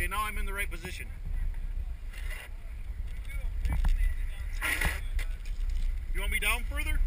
Okay, now I'm in the right position. You want me down further?